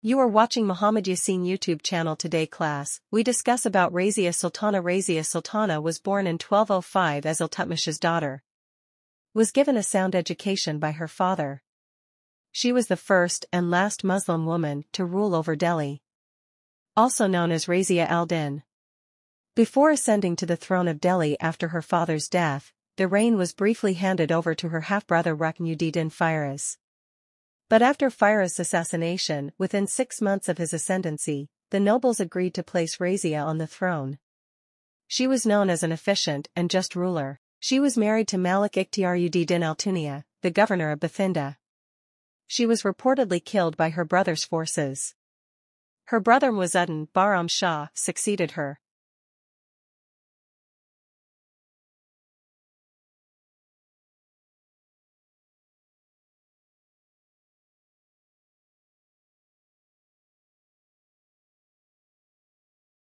You are watching Muhammad Yassin YouTube channel today class, we discuss about Razia Sultana Razia Sultana was born in 1205 as Iltutmish's daughter. Was given a sound education by her father. She was the first and last Muslim woman to rule over Delhi. Also known as Razia al-Din. Before ascending to the throne of Delhi after her father's death, the reign was briefly handed over to her half-brother Ruknuddin Firoz. But after Firoz's assassination, within six months of his ascendancy, the nobles agreed to place Razia on the throne. She was known as an efficient and just ruler. She was married to Malik Ikhtiaruddin Altunia, the governor of Bathinda. She was reportedly killed by her brother's forces. Her brother Muazuddin Bahram Shah succeeded her.